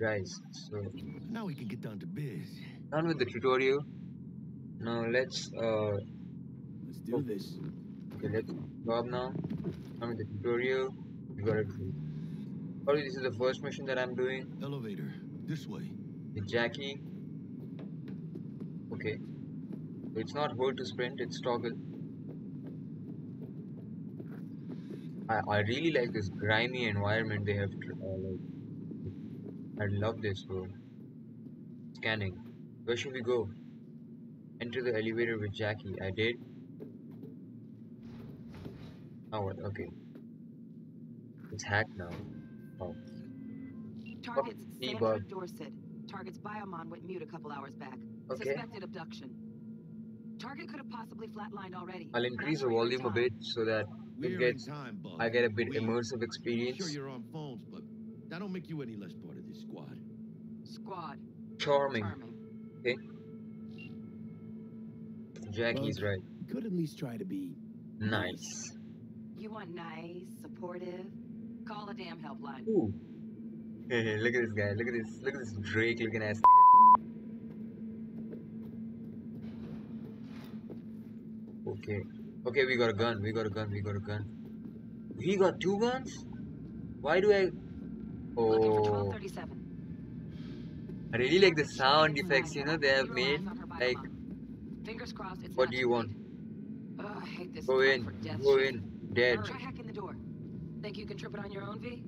guys, so Now we can get down to biz. done with the tutorial. Now let's uh Let's do this. okay let's go up now. Done with the tutorial. We got it. Probably this is the first mission that I'm doing Elevator. This way. the Jackie. Okay. So it's not hold to sprint, it's toggle. I, I really like this grimy environment they have uh, like I love this bro. Scanning. Where should we go? Enter the elevator with Jackie. I did. Oh what? Okay. It's hacked now. Oh. Targets E Sandra. Dorsett. Targets Biomon went mute a couple hours back. Okay. Suspected abduction. Target could have possibly flatlined already. I'll increase the volume a bit so that We're gets- time, I get a bit We- immersive Sure, experience. you're on phones, but that don't make you any less part of this squad. Squad. Charming. Charming. Jackie's right. Could at least try to be Nice. You want nice, supportive? Call a damn helpline. Ooh. Hey, hey, look at this guy. Look at this. Look at this Drake looking ass. nigga. Okay. Okay, we got a gun. We got a gun. We got a gun. We got two guns? Why do I. Oh. I really like the sound effects, you know, they have made. eyes on her Like, Fingers crossed it's what do you want? Ugh, I hate this Go in. Go in. Dead. Try hacking the door. Think you can trip it on your own, V?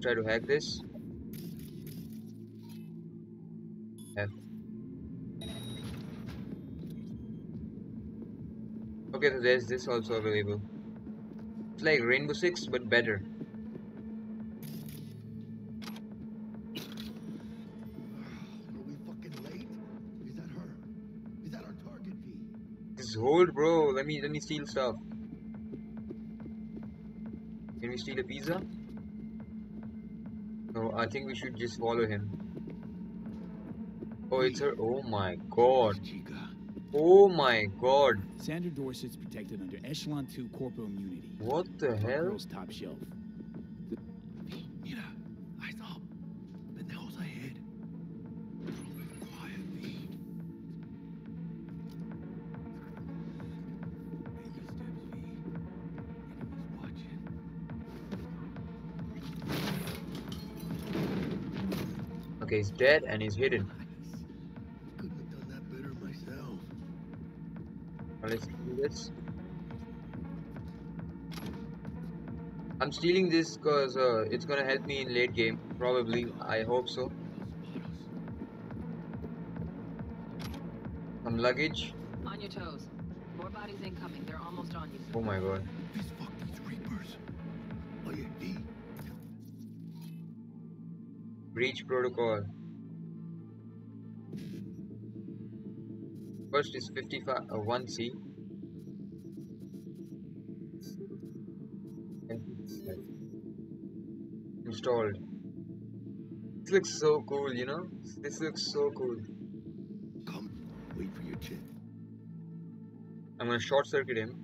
Try to hack this. F. Okay, so there's this also available. It's like Rainbow Six, but better. Are we fucking late? Is that her? Is that our target, V? Just hold, bro. Let me let me steal stuff. Can we steal a pizza? No, I think we should just follow him. Oh, it's her. Oh my god. Oh my god. Sandra Dorsett's protected under Echelon 2 corporal immunity. What the hell? Girl's top shelf. Mira. Eyes up. Pendejos ahead. Quiet, V. Make your steps, V. Enemies watching. Okay, he's dead and he's hidden. Couldn't have done that better myself. Let's do this. I'm stealing this because uh, it's gonna help me in late game. Probably. I hope so. Some luggage. On your toes. More bodies incoming. They're almost on you. Oh my god. Let's fuck these reapers. Oh yeah, V. Breach protocol. First is 55 uh, 1C. Installed. This looks so cool, you know? This looks so cool. Come. Wait for your chin. I'm gonna short circuit him.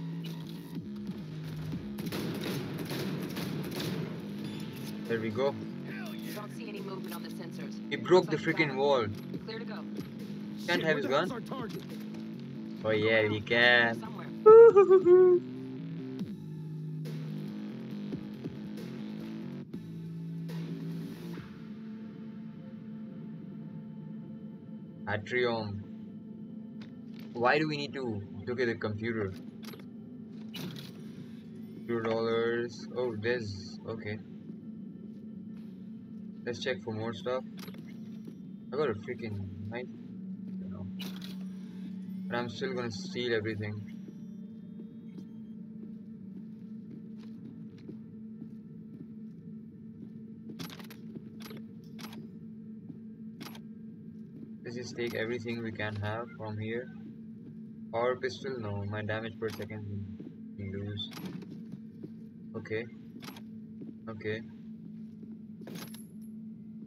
There we go. Don't see any movement on the sensors. He broke the freaking wall. Clear to go. Can't have his gun? Oh yeah, we can. Somewhere. Atrium. Why do we need to look at the computer? Two dollars. Oh, there's okay. Let's check for more stuff. I got a freaking knife. You know. But I'm still gonna steal everything. Let's just take everything we can have from here. Power pistol? No, my damage per second we lose. Okay. Okay.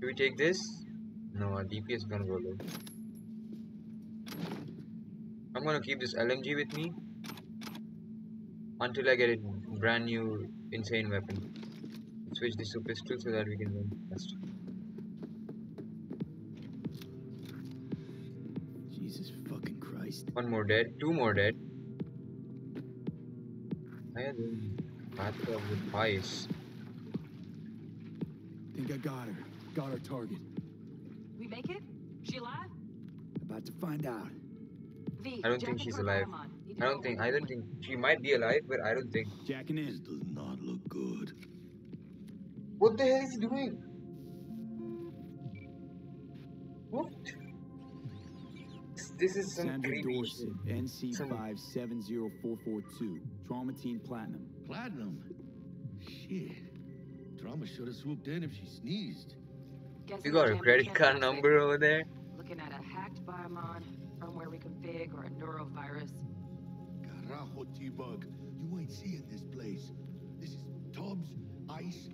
Do we take this? No, our DPS is gonna go low. I'm gonna keep this LMG with me until I get a brand new insane weapon. Switch this to pistol so that we can run faster. Jesus fucking Christ. One more dead, two more dead. I had a bathtub with ice. Think I got her. Got our target. We make it? She alive? About to find out. V, I don't jack think she's alive. biomon. Need to I don't think. I don't think she might be alive, but I don't think. Jacking This in. does not look good. What the hell is he doing? What? This- This is some Sandra creepy Dorsey, shit. NC570442. Trauma Team Platinum. Platinum? Shit. Trauma should have swooped in if she sneezed. Guessing You got a credit card fix it. number over there? Looking at a hacked biomon, firmware reconfig, or a neurovirus. Carajo, T-Bug. You ain't seeing this place. This is tubs, ice,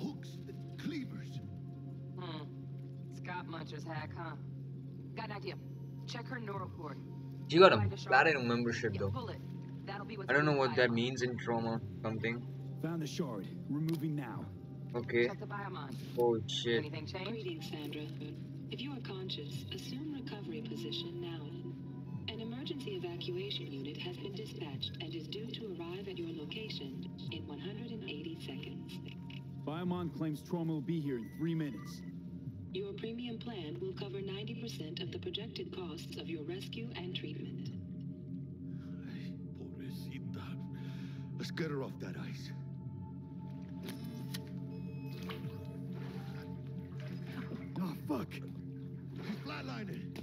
hooks, and cleavers. Hmm. Scott Muncher's hack, huh? Got an idea. Check her neural cord. She got a Find a platinum membership though. pull. That'll be what's I don't know what that means in trauma something. Found the shard. Removing now. Okay. Check the biomon. Oh shit. Anything change? Greetings, Sandra. If you are conscious, assume recovery position now. An emergency evacuation unit has been dispatched and is due to arrive at your location in 180 seconds. Biomon claims trauma will be here in three minutes. Your premium plan will cover 90% of the projected costs of your rescue and treatment. Ay, pobrecita. Let's get her off that ice. Fuck. She's flatlining.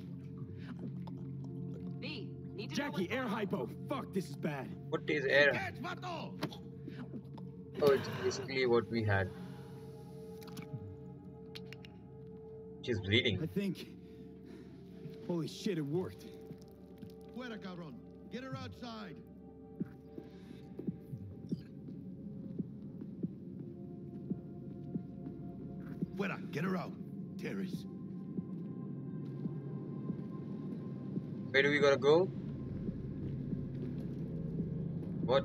V, need to Jackie, what's air going hypo. Fuck, this is bad. What is air? Catch! Oh, it's basically what we had. She's bleeding. I think. Holy shit, it worked. Fuera, cabrón. Get her outside. Fuera, get her out. Terrace. Where do we gotta go? What?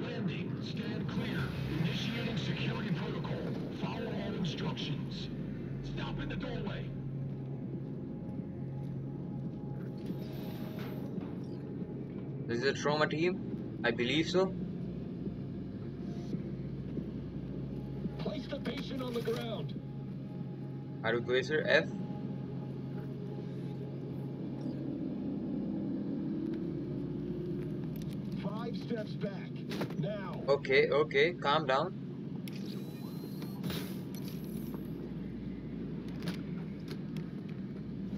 Landing. Stand clear. Initiating security protocol. Follow all instructions. Stop in the doorway. This is a trauma team? I believe so. Place the patient on the ground. How to Quasar F? Five steps back. Now. Okay, okay, calm down.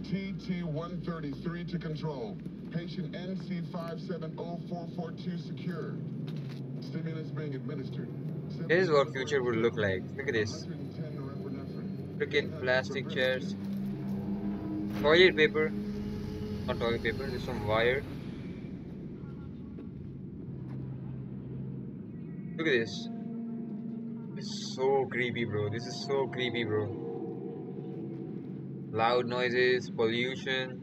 TT-133 to control. Patient NC570442 secured. Stimulus being administered. This is what future would look like. Look at this. 110 norepinephrine. Freaking plastic chairs. Toilet paper. Not toilet paper, there's some wire. Look at this. This is so creepy, bro. This is so creepy, bro. Loud noises, pollution.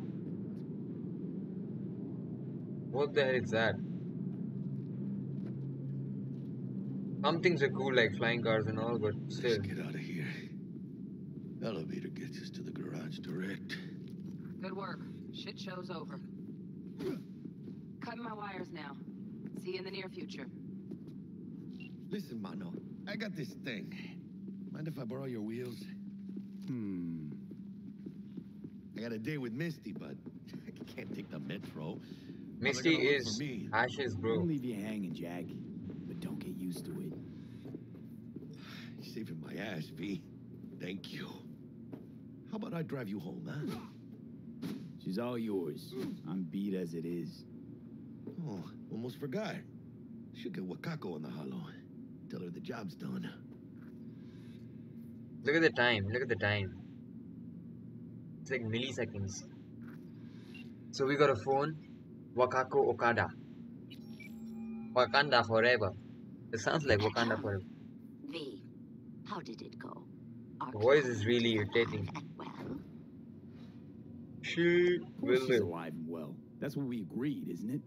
What the hell is that? Some things are cool like flying cars and all, but still. Let's get out of here. Elevator gets us to the garage direct. Good work. Shit show's over. Cutting my wires now. See you in the near future. Listen, Mano, I got this thing. Mind if I borrow your wheels? Hmm. I got a day with Misty, but I can't take the metro. Misty gonna look for is me. Ashes, Don't bro. leave you hanging, Jack. But don't get used to it. You're saving my ass, V. Thank you. How about I drive you home, huh? She's all yours. I'm beat as it is. Oh, almost forgot. Should get Wakako on the hollow. Tell her the job's done. Look at the time. Look at the time. It's like milliseconds. So we got a phone. Wakako Okada. Wakanda forever. It sounds like Wakanda forever. V, how did it go? Our The voice is really irritating. well. She Of course will she's live. alive and well. That's what we agreed, isn't it?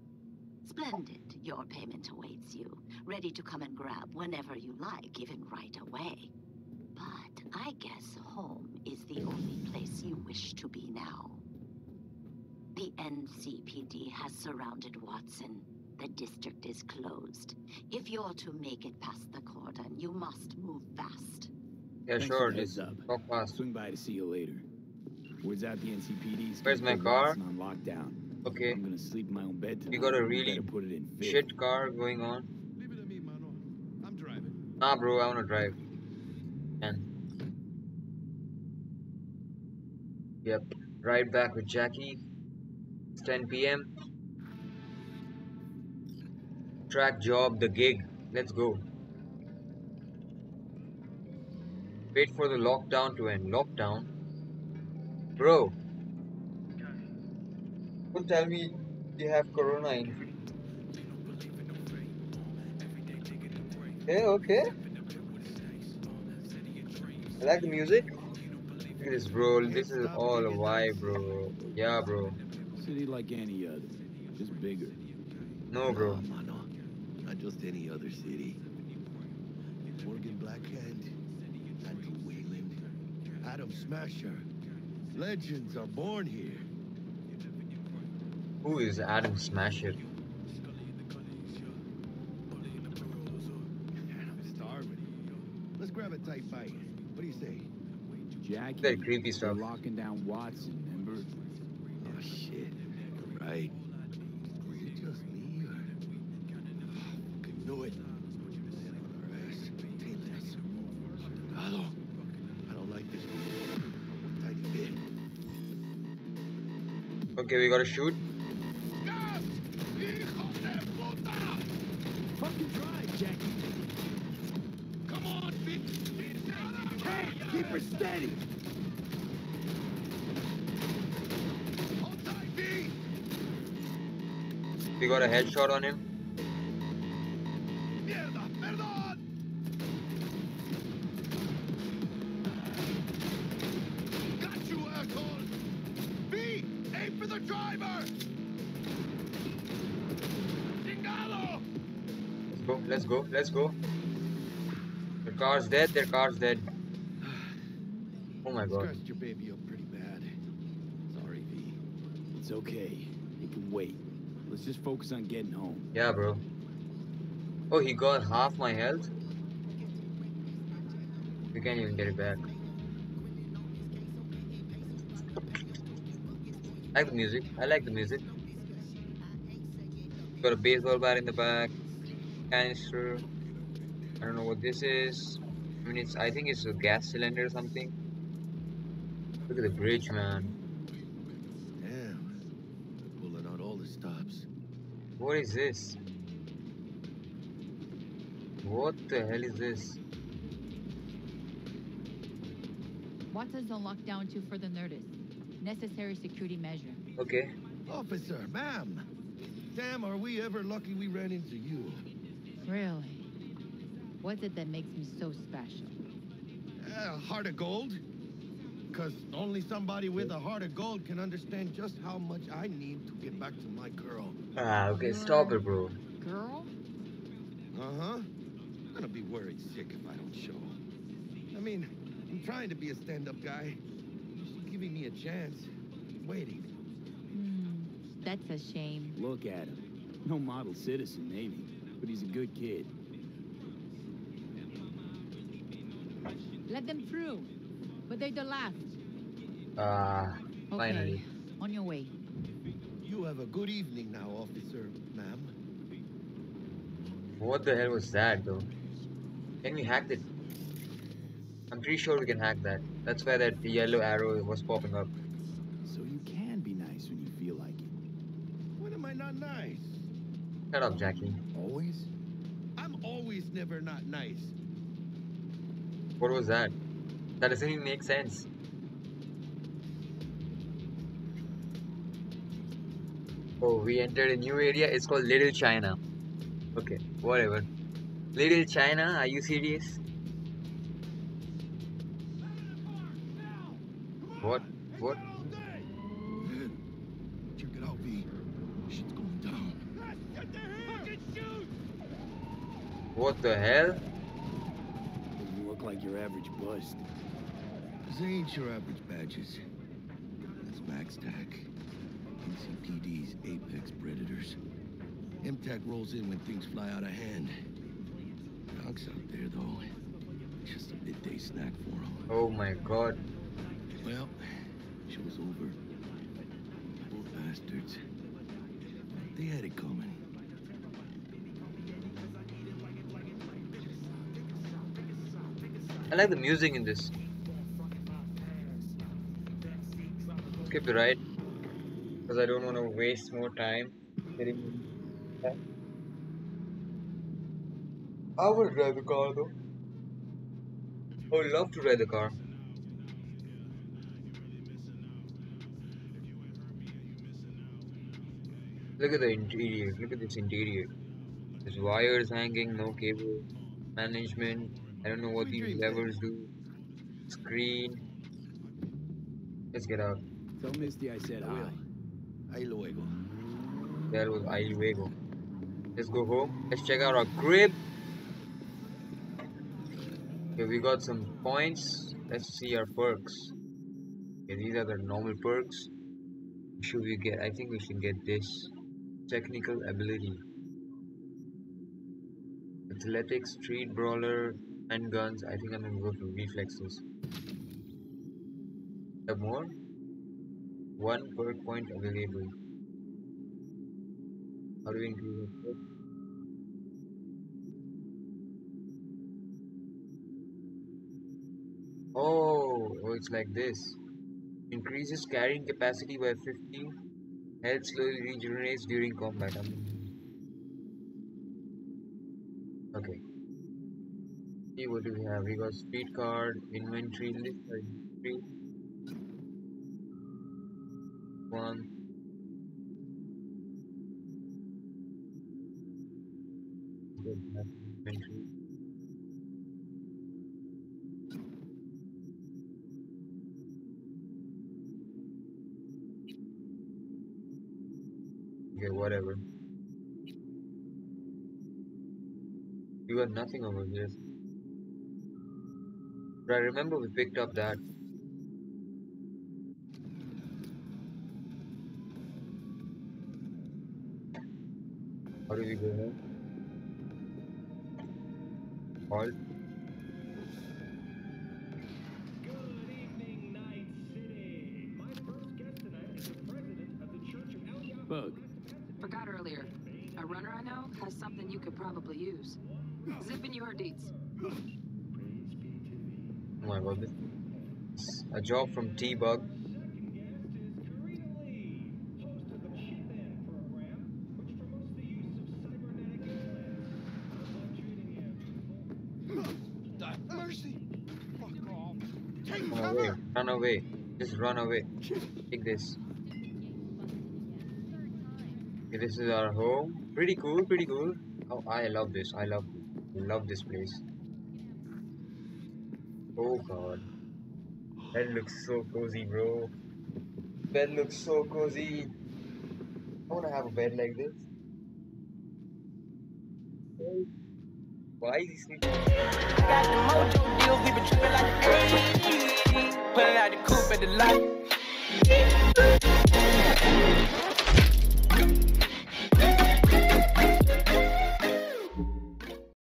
Splendid. Your payment awaits you, ready to come and grab whenever you like, even right away. But I guess home is the only place you wish to be now. The NCPD has surrounded Watson. The district is closed. If you're to make it past the cordon, you must move fast. Yeah, Thanks sure. the Just heads up. talk I'll swing by to see you later. Where's out the NCPD's Where's my keeping car? Watson on lockdown. Okay. I'm gonna sleep in my own bed tonight. You got a really put it in. Shit car going on. Leave it to me, Mano. I'm driving. Nah, bro. I wanna drive. And yep. Right back with Jackie. It's 10 p.m. Track job, the gig. Let's go. Wait for the lockdown to end. Lockdown? Bro. Don't tell me you have corona in. Okay, okay. I like the music. Look at this, bro. This is all a vibe, bro. Yeah, bro. City like any other, just bigger. No, bro. Nah, Mano. Not just any other city. Morgan Blackhand, Andrew Weyland, Adam Smasher. Legends are born here. Who is Adam Smasher? I'm. Let's grab a tight bite. What do you say? Jackie, That creepy stuff. locking down Watson, remember? Oh shit. Right. Was it just me or fucking knew it? Our ass. Taintless. Hello. I don't like this. Tiny bit. Okay, we gotta shoot. Fucking drive, Jackie. Come on! Hey, keep her steady. Hold tight! We got a headshot on him. Go, let's go, let's go. Their car's dead, their car's dead. Oh my god. Scratched your baby up pretty bad. Sorry, V. It's okay. It can wait. Let's just focus on getting home. Yeah, bro. Oh, he got half my health? We can't even get it back. I like the music. I like the music. Got a baseball bat in the back. Canister. I don't know what this is. I mean, it's. I think it's a gas cylinder or something. Look at the bridge, man. Damn. Pulling out all the stops. What is this? What the hell is this? Watson's on lockdown to further notice. Necessary security measure. Okay. Officer, ma'am. Damn, are we ever lucky we ran into you? Really? What's it that makes me so special? Uh, heart of gold? Because only somebody with a heart of gold can understand just how much I need to get back to my girl. Ah, okay, stop it, bro. Girl? Uh-huh. I'm gonna be worried sick if I don't show. I mean, I'm trying to be a stand-up guy. She's giving me a chance. Waiting. Hmm, that's a shame. Look at him. No model citizen, maybe, but he's a good kid. Let them through. But they're the last. Ah, Okay. finally. On your way. You have a good evening now, officer, ma'am. What the hell was that, though? Can we hack it? I'm pretty sure we can hack that. That's why that yellow arrow was popping up. So you can be nice when you feel like it. When am I not nice? Shut up, Jackie. Never not nice. What was that? That doesn't even make sense. Oh, we entered a new area. It's called Little China. Okay, whatever. Little China, are you serious? What? What? Check it out, V. Shit's going down. What the hell? You look like your average bust. This ain't your average badges. That's Max MaxTac. NCPD's apex predators. MTAC rolls in when things fly out of hand. Dogs out there, though. Just a midday snack for them. Oh my god. Well, show's over. Poor bastards. They had it coming. I like the music in this. Skip the ride. Because I don't want to waste more time getting. I would drive the car though. I would love to drive the car. Look at the interior. Look at this interior. There's wires hanging, no cable. Management. I don't know what these levers do. Screen. Let's get out. Tell Misty I said I will. hi. Ahí luego. There was I Luego. Let's go home. Let's check out our crib. Okay, we got some points. Let's see our perks. Okay, these are the normal perks. Should we get? I think we should get this. Technical ability. Athletics, street brawler, and guns. I think I'm gonna go for reflexes. Have more? One perk point available. How do we increase it? Oh, oh, it's like this. Increases carrying capacity by 50. Health slowly regenerates during combat. Okay. See what do we have? We got speed card, inventory list, inventory. One. Inventory. Okay, whatever. You got nothing over here. But I remember we picked up that. How do we go here? Halt. Good evening, Night City. My first guest tonight is the president of the Church of El Yaqui. Bug. Forgot earlier. A runner I know has something you could probably use. Zip in your deets. Oh my god, a job from T-Bug. Second guest is Karina Lee, host of the She-Man program, which promotes the use of cybernetic implants. I'm treating you. Mercy! Fuck off. Run away, run away, just run away. Take this. Okay, this is our home. Pretty cool, pretty cool. Oh, I love this. I love, love this place. Oh god. Bed looks so cozy, bro. Bed looks so cozy. I wanna have a bed like this. Why is he sleeping? Got the mojo we been tripping like the 80s. Pulling out the at the lot.